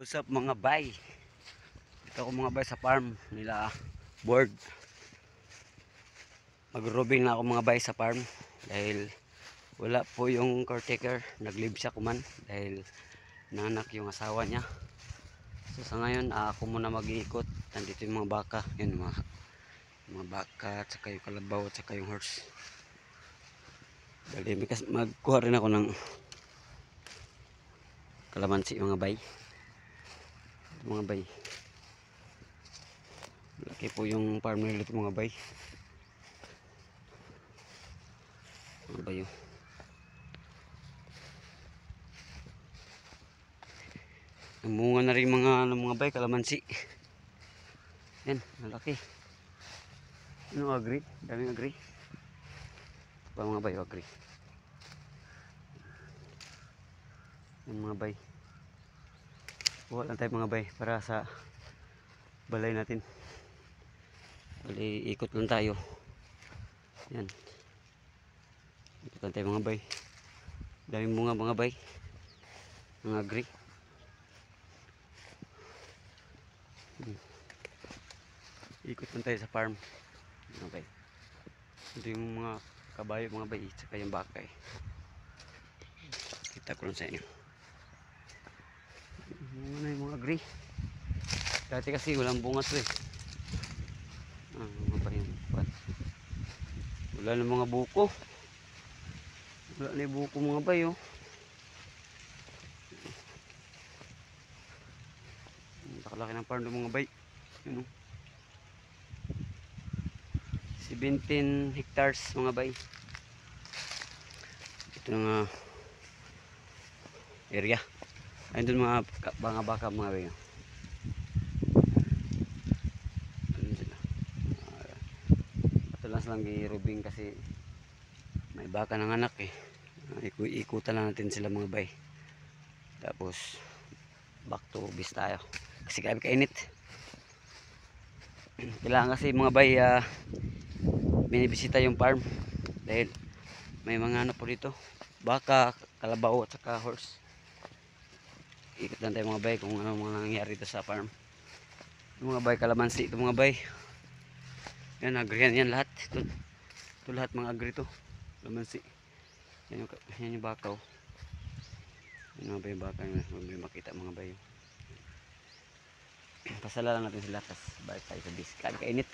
What's up mga bay? Dito ako mga bay sa farm nila board. Mag-robing na ako mga bay sa farm dahil wala po yung caretaker. Nag-leave siya kuman dahil nanak yung asawa niya. So sa ngayon ah, ako muna mag-iikot. Nandito yung mga baka. Yun mga, mga baka at saka yung kalabaw at saka yung horse. Dali, magkuha rin ako ng kalamansi mga bay mga bay. Laki po yung farm nila ito mga bay. Mga bay oh. namunga na rin mga ano, mga bay kalamansi. Yan malaki. Ano agri? Daming agri. Pa mga bay agri? Yung mga bay Kuha lang tayo mga bay para sa balay natin. Bali, ikot lang tayo. Yan. Ikot lang tayo mga bay. Daming bunga mga bay. Mga. Hmm. Ikot lang tayo sa farm. Mga bay. Ito yung mga kabayo mga bay. Tsaka yung bakay. Kita ko lang sa inyo. Bunga na yung mga agri. Dati kasi walang bunga to eh. Ah, mga pa yun. Wala na mga buko. Wala na yung buko mga bayo. Nakalaki ng farm ng mga bay. Yun oh. 17 hectares mga bay. Ito na nga area. Ayun doon mga mga baka mga. Ah, Ito lang girubing kasi may baka ng anak eh. Iku ikutan lang natin sila mga bay. Tapos back to bis tayo. Kasi grabe kainit. Kailangan kasi mga bay ah, binibisita yung farm dahil may mga ano po dito baka, kalabaw at saka horse ikot lang tayo mga bay kung ano mga nangyari dito sa farm. Yung mga bay kalamansi ito mga bay. Yan agrihan yan lahat. Ito, ito lahat mga agri to. Kalamansi. Yan yung, yan yung bakaw. Yan mga bay baka yun. Huwag may makita mga bay. Pasala lang natin sila tapos balik tayo sa bis. Kaya kainit.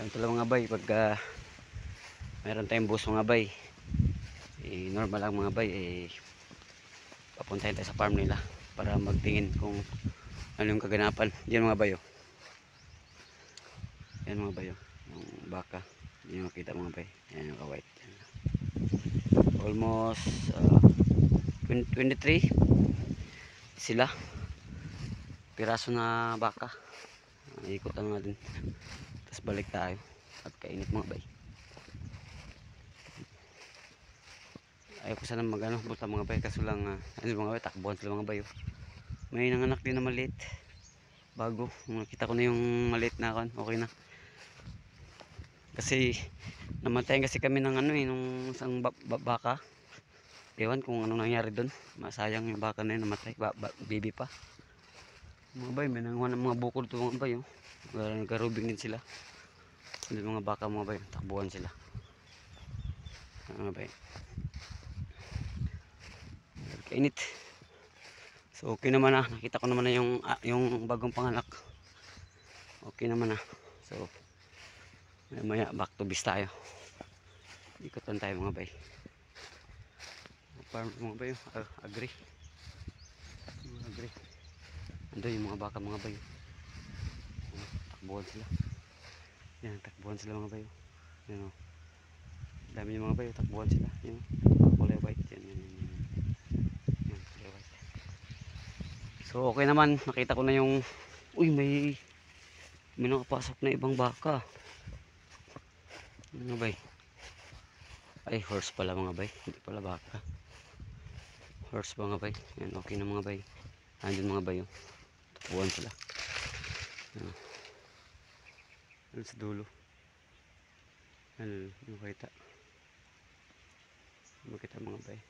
Ganito lang mga bay pagka meron tayong bus mga bay. Eh, normal lang mga bay eh, papuntahin tayo sa farm nila para magtingin kung ano yung kaganapan. Yan mga bayo. Yan mga bayo. Yung baka. Yan makita mga bay yan yung ka-white Yan. almost uh, 20 23 sila. Piraso na baka. Ikot lang natin. Tapos balik tayo at kainit mga bay ayaw ko sana mag ano buta mga bay kaso lang ah, ano mga bay takbuhan sila mga bay oh. may nanganak din na maliit. Bago nakita ko na yung maliit na kan okay na. Kasi namatayan kasi kami ng ano eh nung isang ba- ba- baka. Ewan kung anong nangyari doon masayang yung baka na yun namatay ba, ba- baby pa. Mga bay may nanguha ng mga bukol to mga bay oh. Nagkarubing din sila. Sila mga baka mga bay takbuhan sila. Mga bay kainit so okay naman na nakita ko naman na yung ah, yung bagong panganak. Okay naman na so maya maya back to bis tayo. Ikotan tayo mga bay. Farm mga bay uh, agree. Mga agree. Ando yung mga baka mga bay. Takbuhan sila. Yan takbuhan sila mga bay. Yan o dami yung mga bay takbuhan sila. Yan o. kulay white. Yan, yan. Yan, kulay white. So okay naman, nakita ko na yung uy may may nakapasok na ibang baka. Ano bay? Ay horse pala mga bay, hindi pala baka. Horse mga bay. Yan okay na mga bay. Andun mga bay oh. Tapuan sila. Yan. Yan sa dulo. Ano, ano kita? Ano kita mga bay?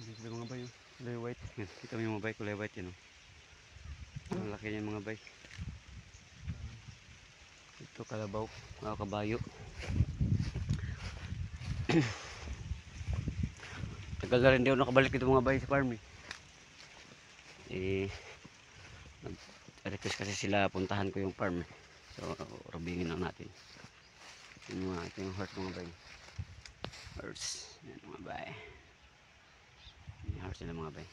Ano sila mga bay oh. Kulay white. Yan, kita mo yung mga bay, kulay white. Oh. Ang laki niya mga bay. Ito kalabaw, mga kabayo. Tagal na rin ako nakabalik dito mga bay sa farm eh. Eh, nag-request kasi sila puntahan ko yung farm eh. So, rubingin lang natin. Yung mga, ito yung horse mga bay. Horse. Yan mga bay. Yung horse nila mga bay.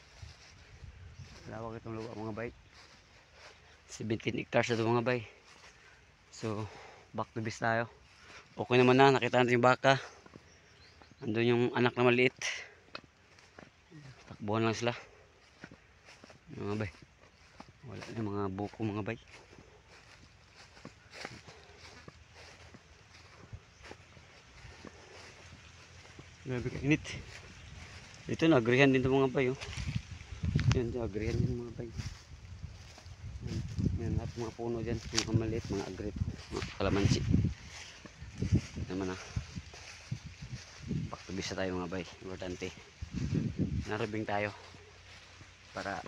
Lawak itong lupa mga bay. 17 hectares na ito mga bay. So, back to base tayo. Okay naman na, nakita natin yung baka. Andun yung anak na maliit. Takbuhan lang sila. Mga bay. Wala na mga buko mga bay. Grabe ka init. Ito na, agrihan din itong mga bay. Oh. Yan, agrihan din mga bay. Yan, lahat mga puno dyan. Mga maliit, mga agrit. Mga kalamansi. Naman na. Back tayo mga bay. Importante. Narubing tayo. Para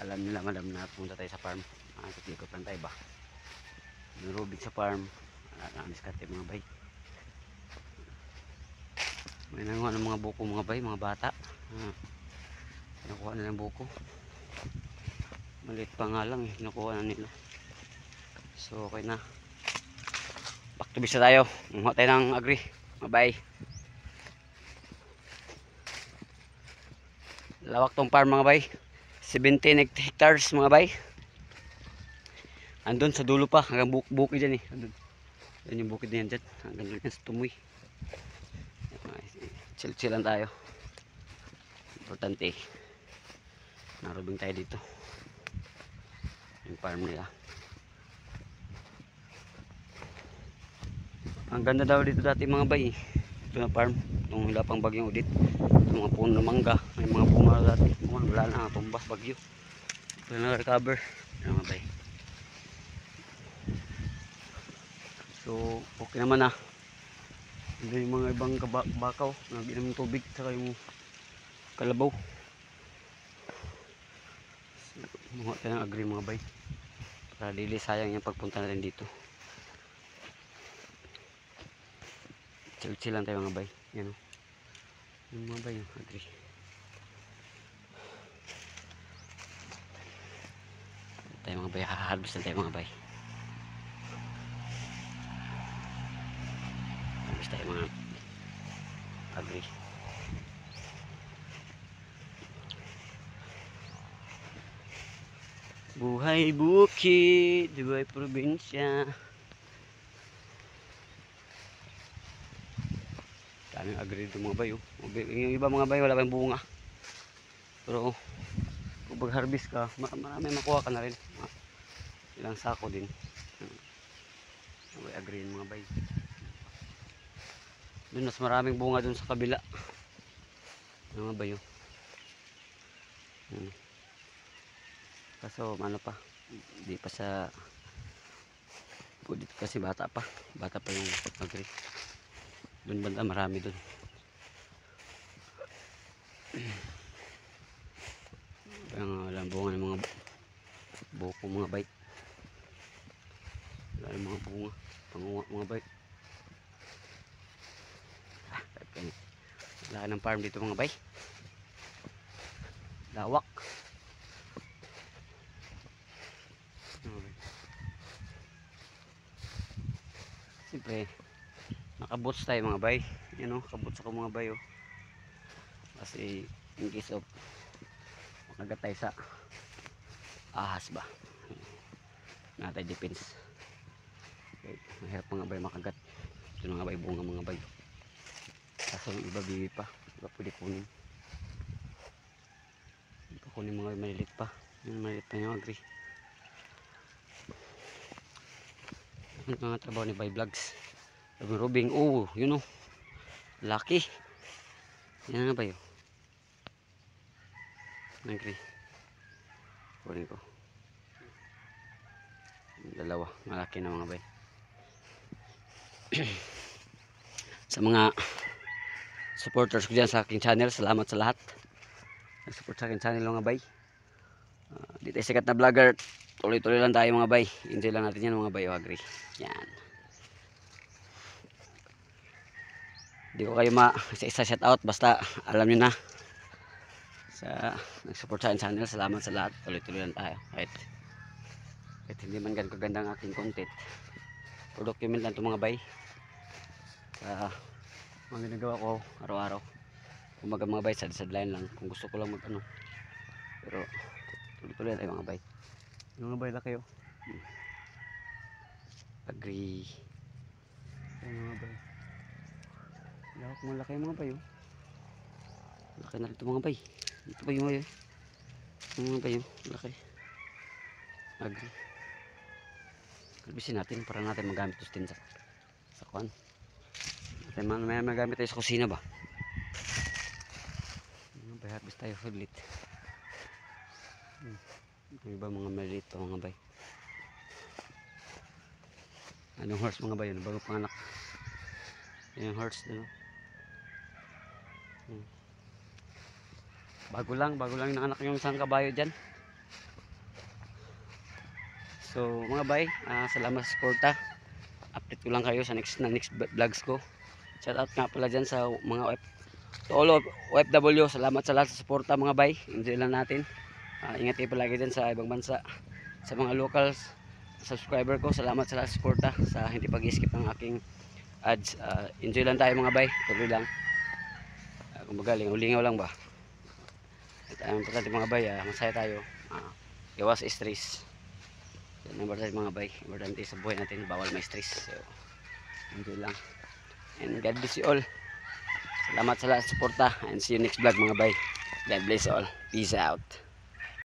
alam nila madam na punta tayo sa farm. Ah, ikot lang ba? Narubing sa farm. Na diskarte mga bay. May nanguha ng mga buko mga bay, mga bata. Ah. Nakuha na ng buko. Maliit pa nga lang eh, nakuha na nila. So okay na. Back to base na tayo. Manguha tayo ng agri. Bye. Lawak tong farm mga bay. 17 hect- hectares mga bay. Andun sa dulo pa, hanggang buk bukid dyan eh. Andun. Yan yung bukid na yan dyan. Hanggang yan sa tumoy. Chill-chill lang tayo. Importante. Narubing tayo dito. Yung farm nila. Ang ganda daw dito dati mga bay. Ito na farm. Nung wala pang bagyong udit. Ito mga puno ng mangga. May mga bunga dati. Bunga wala na. Tumbas bagyo. Ito na recover. Yan mga bay. So, okay naman na. Ito yung mga ibang bakaw. Nag-inom ng tubig. Saka yung kalabaw. So, mga tayo ng agri mga bay. Para dili sayang yung pagpunta natin dito. Chill-chill lang tayo mga bay. Yan o. Yung mga bay yung agri. Tayo mga bay. Haharvest na tayo mga bay. Harvest tayo mga agri. Buhay bukid, buhay probinsya. Daming agri dito mga bayo. Yung iba mga bayo wala pang bunga. Pero kung mag-harvest ka, ma- marami makuha ka na rin. Ilang sako din. May agri mga bayo. Doon mas maraming bunga doon sa kabila. Yung Mga bayo. Hmm. Kaso ano pa, hindi pa sa pwede kasi bata pa. Bata pa yung agri. Doon banda marami doon. Nga walang bunga ng mga buko mga bite. Wala mga bunga. Pangunga mga bite. Ah, okay. Wala ng farm dito mga bay. Lawak. Siyempre, nakabots tayo mga bay. Yan o, kabots ako mga bay o. Kasi, in case of makagat sa ahas ba. Natay defense. Okay, mahirap mga bay makagat. Ito nga bay, bunga mga bay. Kaso yung iba bibi pa. Iba pwede kunin. Iba kunin mga malilit pa. Yung malilit pa yung agri. Yung mga trabaho ni Bay Vlogs. Robing Robing. Oh, yun oh. Lucky. Yan nga ba yun? Agri. Kunin ko. Dalawa. Malaki na mga bay. sa mga supporters ko dyan sa aking channel. Salamat sa lahat. nag-support sa akin channel mga bay. Uh, dito ay sikat na vlogger. Tuloy-tuloy lang tayo mga bay. Enjoy lang natin yan mga bay. O agree. Yan. Hindi ko kayo ma isa shout out basta alam niyo na sa nag-support sa akin channel. Salamat sa lahat. Tuloy-tuloy lang tayo. Kahit, kahit hindi man ganun kaganda ang aking content. For document lang ito mga bay. Sa mga ginagawa ko araw-araw. Kumaga mga bay, sad-sadline lang. Kung gusto ko lang mag ano. Pero tuloy-tuloy tayo mga bay. Yung mga bay lang kayo. Hmm. Agree. Yung mga bay. Lawak mo laki mga bay oh. Laki na rin ito mga bay. Ito ba yung bay? oh? Yung mga bay oh. Laki. Agree. Kalbisin natin para natin magamit ito din sa sa kwan. Man may magamit tayo sa kusina ba? Mga bay, harvest tayo ulit. Hmm. Iba mga maliliit to mga bay. Anong horse mga bay? Ano bago panganak? Yung horse dun. oh. Hmm. Bago lang, bago lang yung anak yung isang kabayo dyan. So mga bay, ah, salamat sa suporta. Update ko lang kayo sa next na next vlogs ko. Shout out nga pala dyan sa mga OF, to all of OFW. Salamat sa lahat sa suporta mga bay. Enjoy lang natin. Ah, ingat kayo palagi dyan sa ibang bansa. Sa mga locals, subscriber ko, salamat sa lahat sa suporta. Sa hindi pag-skip ng aking ads. Ah, enjoy lang tayo mga bay. Tuloy lang. Uh, kumbaga, lingaw-lingaw lang ba? At ang importante mga bay, ah, masaya tayo. Ah, iwas stress. Yan ang importante mga bay. Importante sa buhay natin, bawal may stress. So, enjoy lang. And God bless you all. Salamat sa lahat suporta. And see you next vlog mga bay. God bless all. Peace out.